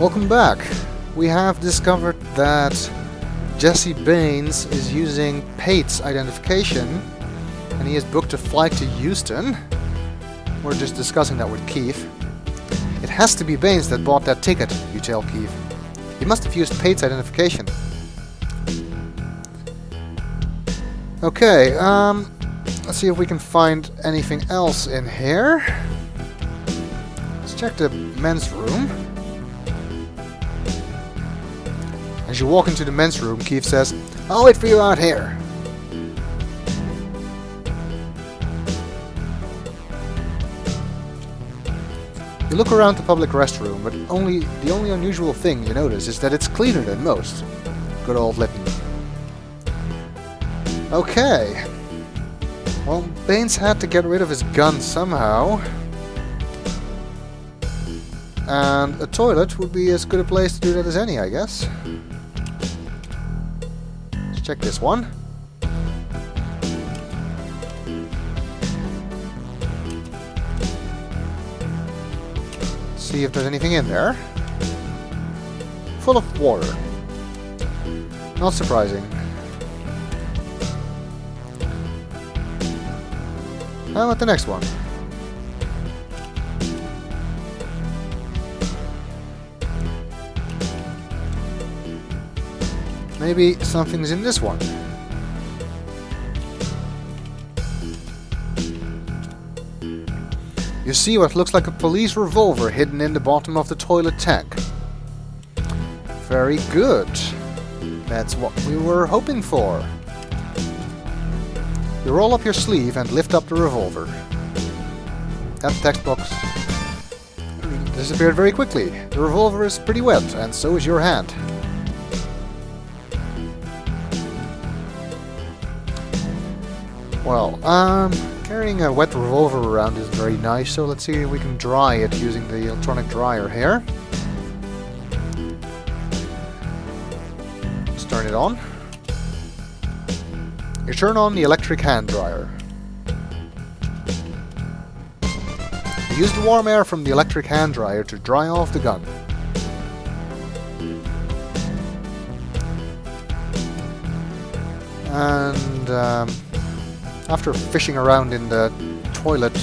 Welcome back. We have discovered that Jesse Bains is using Pate's identification and he has booked a flight to Houston. We're just discussing that with Keith. It has to be Bains that bought that ticket, you tell Keith. He must have used Pate's identification. Okay, um, let's see if we can find anything else in here. Let's check the men's room. As you walk into the men's room, Keith says, I'll wait for you out here. You look around the public restroom, but only the only unusual thing you notice is that it's cleaner than most. Good old Lytton. Okay. Well, Bains had to get rid of his gun somehow. And a toilet would be as good a place to do that as any, I guess. Check this one. See if there's anything in there. Full of water. Not surprising. How about the next one? Maybe something's in this one. You see what looks like a police revolver hidden in the bottom of the toilet tank. Very good. That's what we were hoping for. You roll up your sleeve and lift up the revolver. That text box disappeared very quickly. The revolver is pretty wet, and so is your hand. Well, um, carrying a wet revolver around is very nice, so let's see if we can dry it using the electronic dryer here. Let's turn it on. You turn on the electric hand dryer. Use the warm air from the electric hand dryer to dry off the gun. And um, after fishing around in the toilet,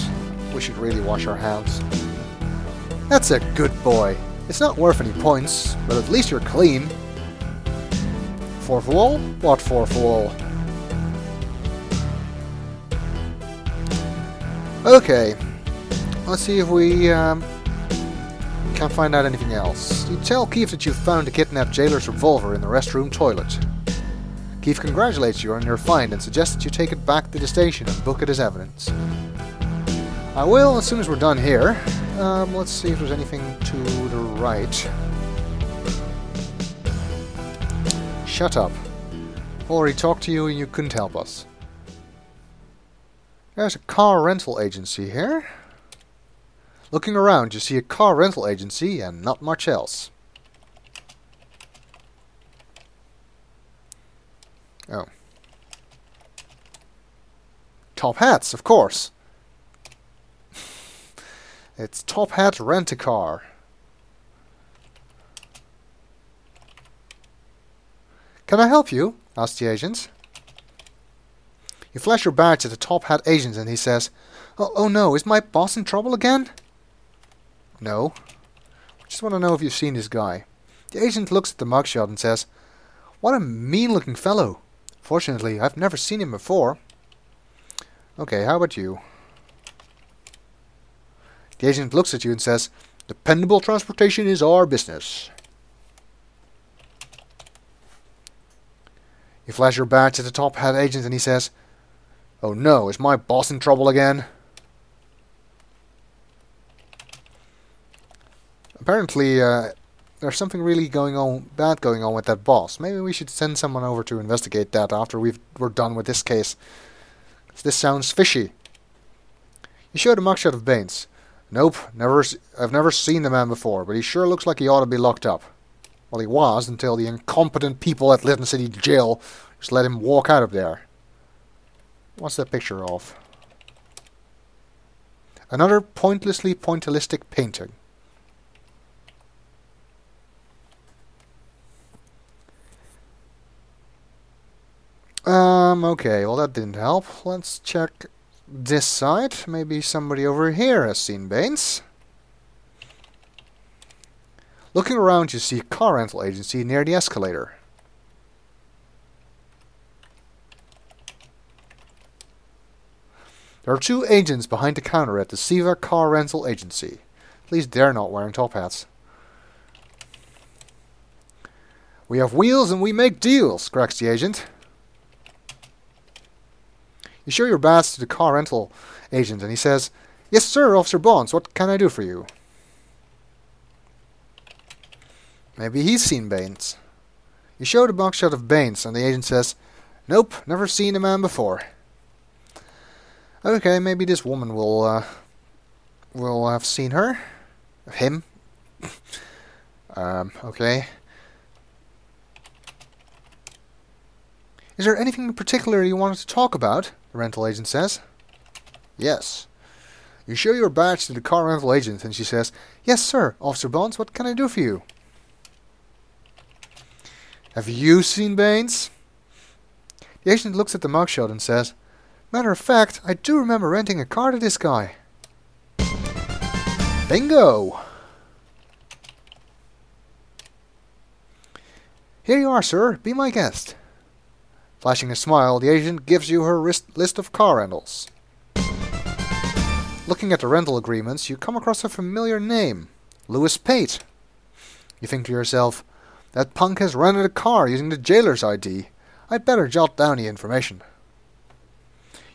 we should really wash our hands. That's a good boy. It's not worth any points, but at least you're clean. Fourth wall? What fourth wall? Okay, let's see if we um, can't find out anything else. You tell Keith that you found the kidnapped jailer's revolver in the restroom toilet. Keith congratulates you on your find and suggests that you take it back to the station and book it as evidence. I will as soon as we're done here. Um, let's see if there's anything to the right. Shut up. Already talked to you and you couldn't help us. There's a car rental agency here. Looking around, you see a car rental agency and not much else. Oh. Top hats, of course. it's Top Hat Rent-A-Car. Can I help you? asked the agent. You flash your badge at the top hat agent and he says, oh, oh no, is my boss in trouble again? No. Just want to know if you've seen this guy. The agent looks at the mugshot and says, What a mean-looking fellow. Fortunately, I've never seen him before. Okay, how about you? The agent looks at you and says, Dependable transportation is our business. You flash your badge at the top hat agent and he says, Oh no, is my boss in trouble again? Apparently, uh, there's something really going on, bad going on with that boss. Maybe we should send someone over to investigate that after we've, we're done with this case. This sounds fishy. You showed a mugshot of Bains. Nope, never. I've never seen the man before, but he sure looks like he ought to be locked up. Well, he was until the incompetent people at Lytton City Jail just let him walk out of there. What's that picture of? Another pointlessly pointillistic painting. Um, okay, well that didn't help. Let's check this side. Maybe somebody over here has seen Bains. Looking around, you see car rental agency near the escalator. There are two agents behind the counter at the Siva Car Rental Agency. At least they're not wearing top hats. We have wheels and we make deals, cracks the agent. You show your badge to the car rental agent and he says, Yes sir, Officer Bonds, what can I do for you? Maybe he's seen Bains. You show the box shot of Bains and the agent says, Nope, never seen a man before. Okay, maybe this woman will uh, will have seen her. Him. um, okay. Is there anything in particular you wanted to talk about? The rental agent says. Yes. You show your badge to the car rental agent and she says, Yes, sir, Officer Bonds, what can I do for you? Have you seen Bains? The agent looks at the mugshot and says, Matter of fact, I do remember renting a car to this guy. Bingo! Here you are, sir. Be my guest. Flashing a smile, the agent gives you her list of car rentals. Looking at the rental agreements, you come across a familiar name. Lewis Pate. You think to yourself, that punk has rented a car using the jailer's ID. I'd better jot down the information.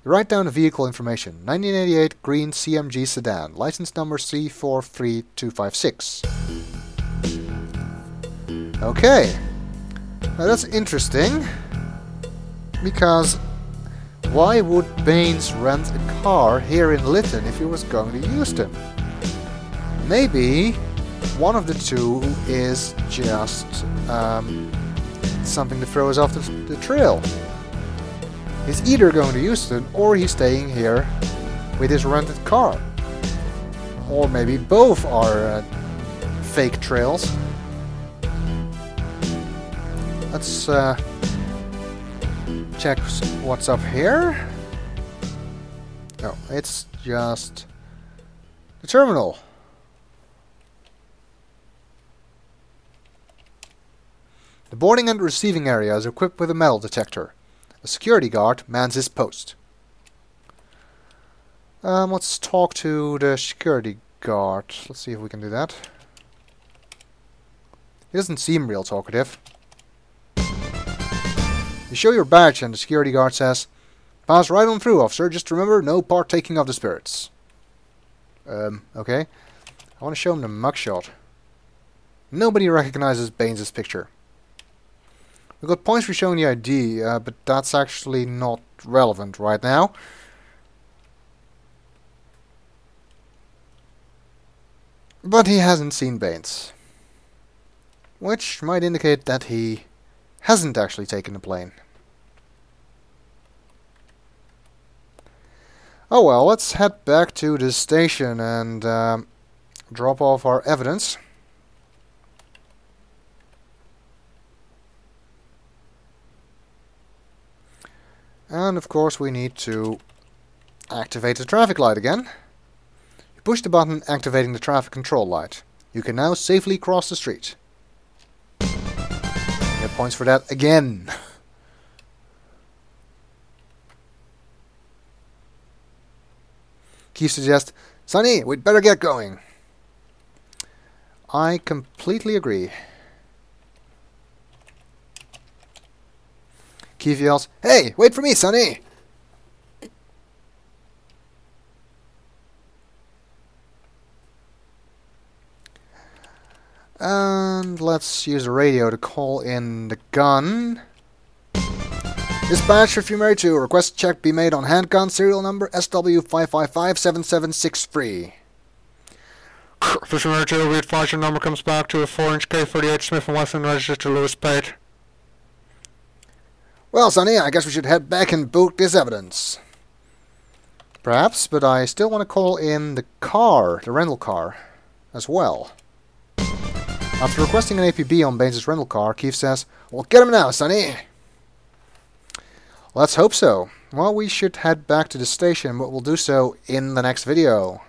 You write down the vehicle information. 1988 green CMG sedan. License number C43256. Okay. Now that's interesting. Because why would Bains rent a car here in Lytton if he was going to Houston? Maybe one of the two is just um, something to throw us off the, the trail. He's either going to Houston or he's staying here with his rented car. Or maybe both are uh, fake trails. Let's uh, check what's up here. No, it's just the terminal. The boarding and receiving area is equipped with a metal detector. A security guard mans his post. Um, let's talk to the security guard. Let's see if we can do that. He doesn't seem real talkative. You show your badge and the security guard says, Pass right on through, officer. Just remember, no partaking of the spirits. Um, okay. I want to show him the mugshot. Nobody recognizes Bains' picture. We've got points for showing the ID, uh, but that's actually not relevant right now. But he hasn't seen Bains. Which might indicate that he hasn't actually taken the plane. Oh well, let's head back to the station and um, drop off our evidence. And of course we need to activate the traffic light again. You push the button activating the traffic control light. You can now safely cross the street. Points for that again. Keith suggests, Sonny, we'd better get going. I completely agree. Keith yells, Hey, wait for me, Sonny! And let's use the radio to call in the gun. Dispatch if you're married to. Request check be made on handgun serial number SW5557763. If you're married to, we advise your number comes back to a 4-inch K38 Smith & Wesson registered to Lewis Pate. Well, Sonny, I guess we should head back and boot this evidence. Perhaps, but I still want to call in the car, the rental car, as well. After requesting an APB on Bains' rental car, Keith says, Well, get him now, Sonny! Let's hope so. Well, we should head back to the station, but we'll do so in the next video.